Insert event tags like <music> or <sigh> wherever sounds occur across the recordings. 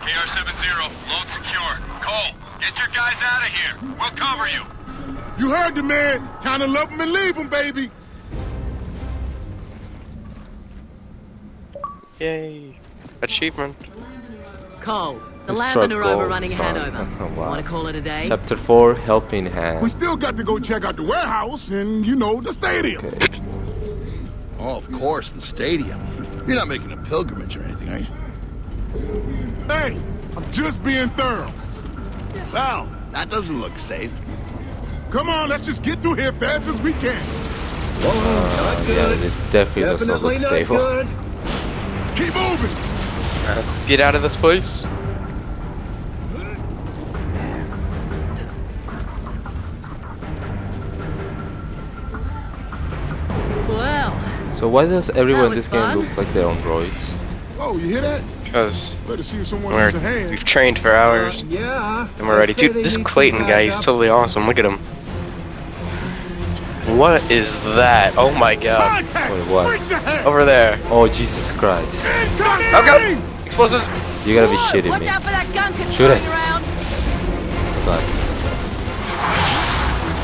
KR-70, load secure. Cole, get your guys out of here. We'll cover you. You heard the man. Time to love him and leave him, baby. Yay. Achievement. Cole, the The Lambent are struggle overrunning song. Hanover. Oh, <laughs> wow. Want to call it a day? Chapter 4 Helping Hand. We still got to go check out the warehouse and, you know, the stadium. Okay. Oh, of course, the stadium. You're not making a pilgrimage or anything, are you? Hey, I'm just being thorough. Well, that doesn't look safe. Come on, let's just get through here fast as we can. Uh, yeah, this definitely does not look stable. Keep moving. Let's get out of this place. Well, So why does everyone in this game fun. look like they're on droids? Oh, you hear that? Because Better see if someone we're, needs a hand. we've trained for hours. Uh, yeah. And we're ready. Dude, this Clayton guy, he's totally awesome. Look at him. What is that? Oh my god. Wait, what? Over there. Oh Jesus Christ! Incoming! Oh god! Explosives! You gotta be shitting watch me. out for that gun Shoot it. around. God.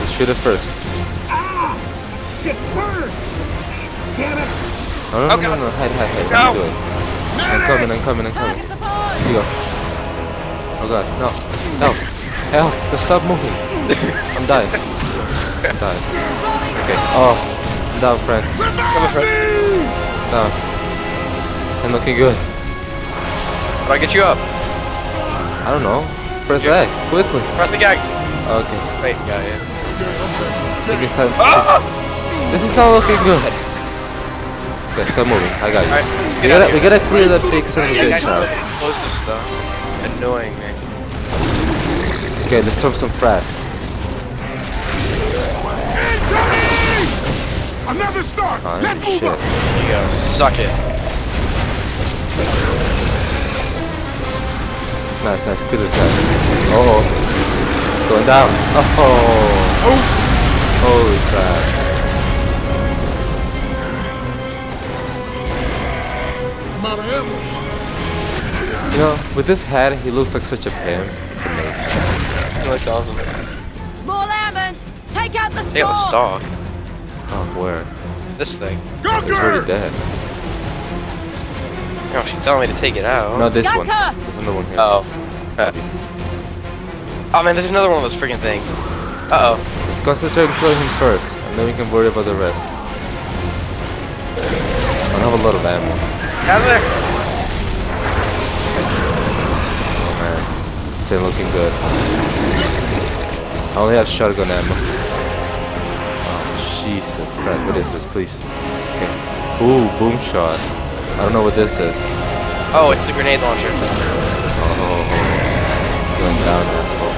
Let's shoot it first. Ah, shit, burn! Damn it! No, no, Oh, no, no, no, hide, hide, hide. No. What are you doing? I'm coming, I'm coming, I'm coming. Target the board. Here you go. Oh god, no. No. Help! Just stop moving. <laughs> I'm dying. I'm dying. Okay. Oh. I'm down, friend. Down. I'm looking good. How do I get you up? I don't know. Press X, quickly. Press the gags. Okay. Wait, got you. Take this time. Ah! This is not looking good. Okay, stop moving. I got you. Alright, we gotta, we gotta clear that big son of a Yeah, bitch guys, out. explosive stuff. Annoying me. Okay, let's throw some frags. Another start! Oh, Let's move shit. up! Here you go. Suck it. Nice, nice. Kill this guy. Uh oh. Going down. Oh. Holy You know, with this hat, he looks like such a pimp. It's amazing. It looks awesome. More Lambent. Take out the Hey, let's store. stalk. Oh, where? This thing. He's already dead. Oh, she's telling me to take it out. No, this one. There's another one here. Oh. Uh, oh man, there's another one of those freaking things. Uh oh. Let's concentrate on killing him first, and then we can worry about the rest. I don't have a lot of ammo. Out there. This ain't looking good. I only have shotgun ammo. Oh, Jesus Christ. What is this, please? Okay. Ooh, boom shot. I don't know what this is. Oh, it's the grenade launcher. Oh, going down, asshole.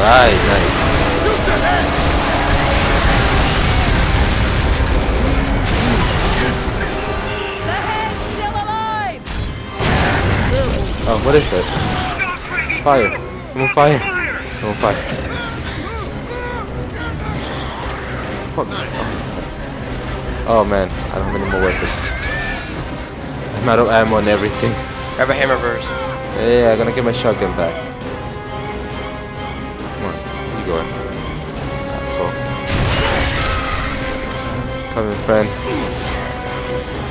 Alright, nice. Oh, what is that? Fire. I'm on fire. I'm on fire. Fuck. Oh man, I don't have any more weapons. I'm out of ammo and everything. Grab a hammer first. Yeah, I'm gonna get my shotgun back. Come on, you going? Asshole. Come in, friend.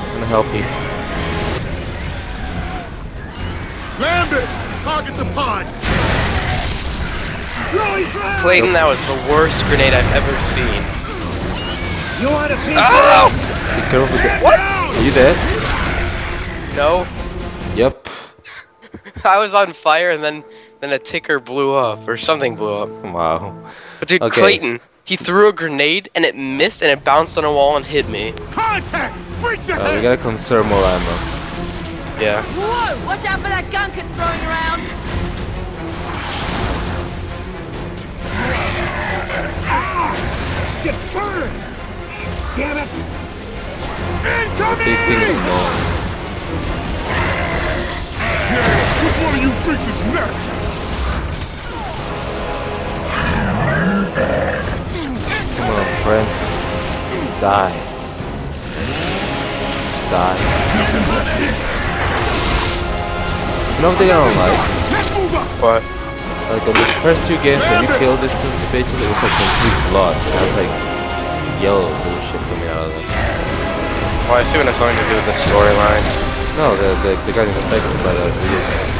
I'm gonna help you. Lambent! Target the pods! Clayton, that was the worst grenade I've ever seen. You want a piece Oh! Be careful with the- What? Are you dead? No. Yep. <laughs> I was on fire and then then a ticker blew up or something blew up. Wow. But dude, Okay. Clayton, he threw a grenade and it missed and it bounced on a wall and hit me. Contact! Freaks Uh, we gotta conserve more ammo. Yeah. Whoa! Watch out for that gunk it's throwing around. Shit, burn! Damn it! Big thing is Incoming! annoying. Yeah, which one of you freaks is next? Come on, friend. Die. die. You know what they don't like? Let's move. What? Like in the first two games when you kill this anticipation, it was like complete blood. Now it's like yellow bullshit shit coming out of them. Well, I assume it has something to do with the storyline. No, the the, the guy is affected by the uh, video game.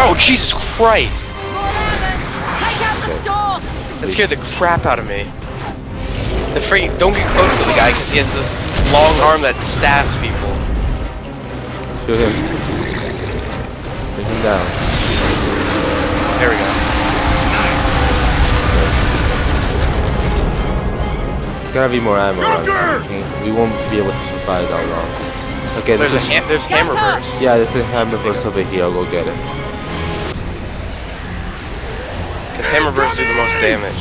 Oh, Jesus Christ! More Lambent! Take out the storm! That scared the crap out of me. The freaking don't get close to the guy because he has this long arm that stabs people. Shoot him. Bring him down. There we go. There's gotta be more ammo. Right? We won't be able to survive that long. Okay, There's this a is ha- there's Hammerburst. yeah, this is Hammerburst over here. I'll go get it. Because Hammerburst do the most damage.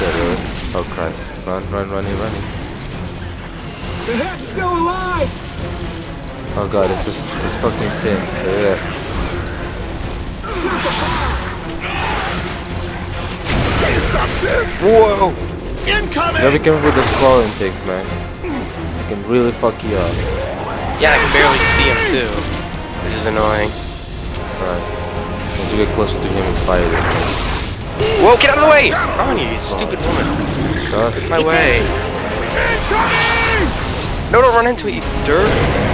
Shit, really? Oh Christ! Run, run, running, running. The head's still alive! Oh God, it's just this fucking thing. Yeah. Whoa! Incoming! Gotta be careful with the crawling things, man. It can really fuck you up. Yeah, I can barely see him too, which is annoying. Alright. Once you get closer to him and fire this thing. Whoa! Get out of the way! On you, you stupid woman! God. Get my way! Incoming! No, don't run into it, you dirt!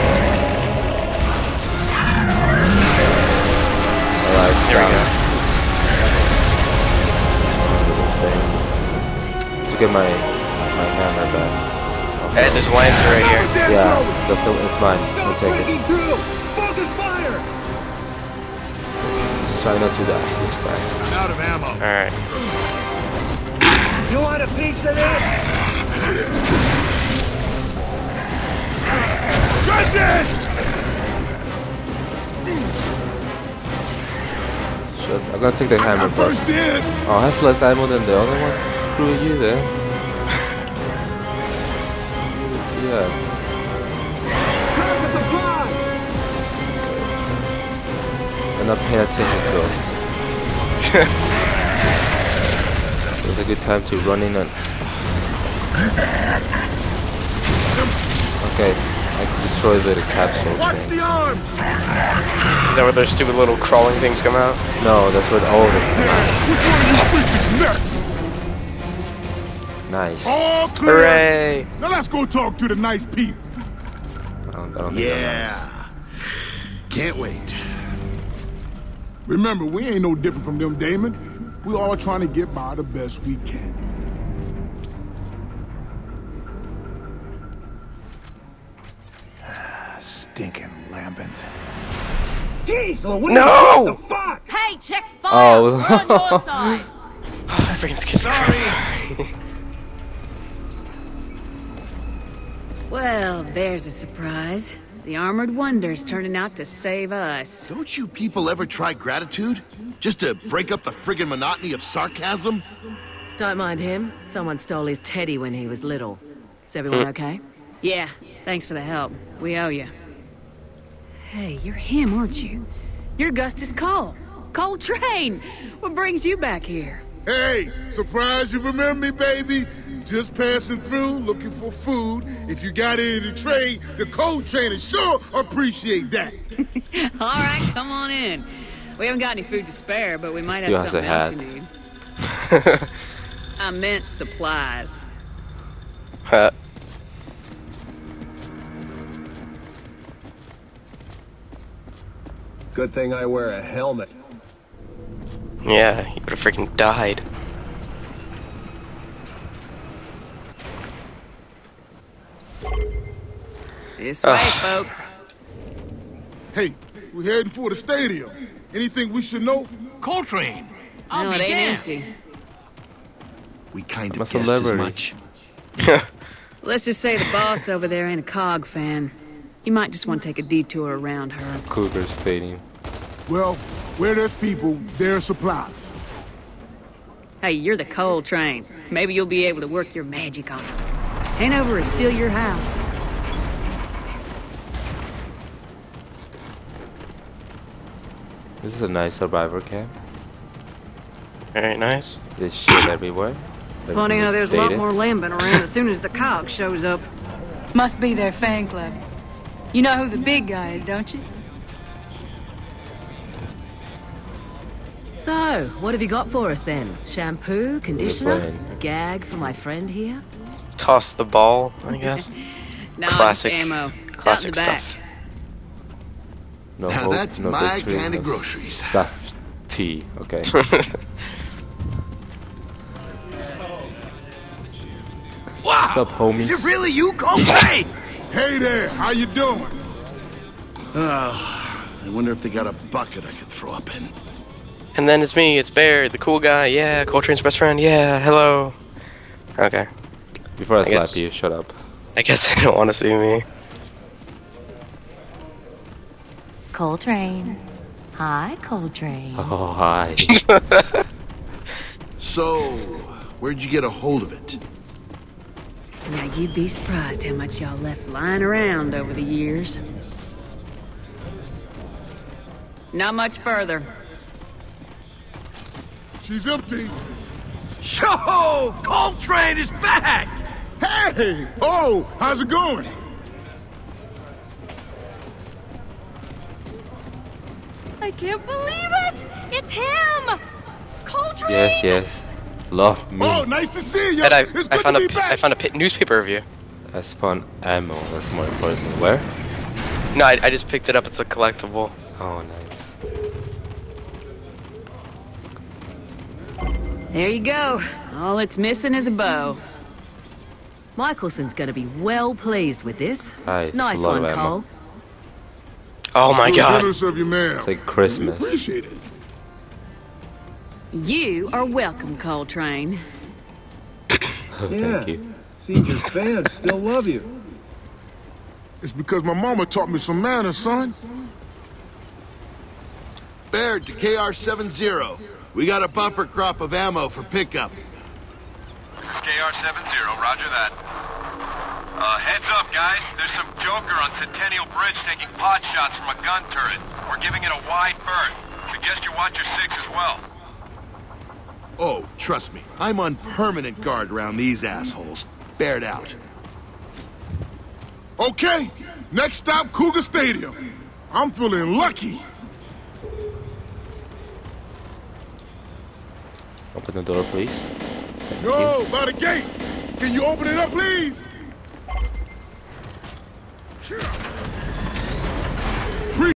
Alright, There we go. To get my my hammer back. Hey, there's a Lancer right here. Yeah, that's the it's mine. Stop We'll take it. Focus fire! Just try not to die this time. I'm out of ammo. Alright. You want a piece of this? Trenches! I'm gonna take the hammer first. Oh, has less ammo than the other one? Screw you then. Yeah. Target the prize! I'm not paying attention to us. so it's a good time to run in and. Okay, I can destroy the capsule. Watch thing. the arms. Is that where those stupid little crawling things come out? No, that's what all of it. Which one of you freaks is next? Nice. All clear. Hooray! Now let's go talk to the nice people. I don't, I don't think that's Yeah. Can't wait. Remember, we ain't no different from them, Damon. We all trying to get by the best we can. Stinking lambent. Jeez, Louise! No! What the fuck? Hey, check fire! Oh. We're on your <laughs> side! I freaking scared. Sorry. <laughs> Well, there's a surprise. The Armored Wonder's turning out to save us. Don't you people ever try gratitude? Just to break up the friggin' monotony of sarcasm? Don't mind him. Someone stole his teddy when he was little. Is everyone hmm. okay? Yeah, thanks for the help. We owe you. Hey, you're him, aren't you? You're Gustus Cole. Cole Train! What brings you back here? Hey, surprise you remember me, baby. Just passing through, looking for food. If you got any to trade, the cold trainers sure appreciate that. <laughs> All right, come on in. We haven't got any food to spare, but we might Still have something else you need. <laughs> I meant supplies. Good thing I wear a helmet. Yeah, he would have freaking died. This way, Ugh. folks. Hey, we're heading for the stadium. Anything we should know? Cole Train. I'll No, be it ain't damned. empty. We kind a of guessed as much. <laughs> Let's just say the boss over there ain't a cog fan. You might just want to take a detour around her. Cougar Stadium. Well, where there's people, there's supplies. Hey, you're the Cole Train. Maybe you'll be able to work your magic on her. Hanover is still your house. This is a nice survivor camp. Very nice. There's shit everywhere. Funny how Everything is there's a lot more lambent around as soon as the cog shows up. Must be their fan club. You know who the big guy is, don't you? So, what have you got for us then? Shampoo, conditioner, gag for my friend here? Toss the ball, I guess. <laughs> No, Classic- ammo. Classic out back. stuff. No Now hope, that's no my victory, kind of no groceries. Safety. Okay. <laughs> What's up, homies? Is it really you, Cole Train? <laughs> Hey there, how you doing? Ah, I wonder if they got a bucket I could throw up in. And then it's me, it's Baird, the cool guy. Yeah, Cole Train's best friend. Yeah, hello. Okay. Before I, I slap guess- you, shut up. I guess <laughs> they don't want to see me. Cole Train. Hi, Cole Train. Oh, hi. <laughs> So, where'd you get a hold of it? Now you'd be surprised how much y'all left lying around over the years. Not much further. She's empty. Yo! Cole Train is back! Hey! Oh, how's it going? I can't believe it! It's him! Cole Train! yes, yes. Love me. Oh, nice to see you. And I, it's I good found to be pi- back. I found a pi- newspaper review. I spawn ammo. That's more important. Where? No, I, I just picked it up. It's a collectible. Oh, nice. There you go. All it's missing is a bow. Michaelson's gonna be well pleased with this. Aye, nice one. Cole. Oh my god. generous of you, ma'am. It's like We Christmas. appreciate it. You are welcome, Cole Train. Thank you. Seems your fans still love you. It's because my mama taught me some manners, son. Baird to KR-70. We got a bumper crop of ammo for pickup. This is KR-70, roger that. Uh, heads up, guys. There's some joker on Centennial Bridge taking pot shots from a gun turret. We're giving it a wide berth. Suggest you watch your six as well. Oh, trust me, I'm on permanent guard around these assholes. Baird out. Okay, next stop, Cougar Stadium. I'm feeling lucky. Open the door, please. Yo, by the gate. Can you open it up, please?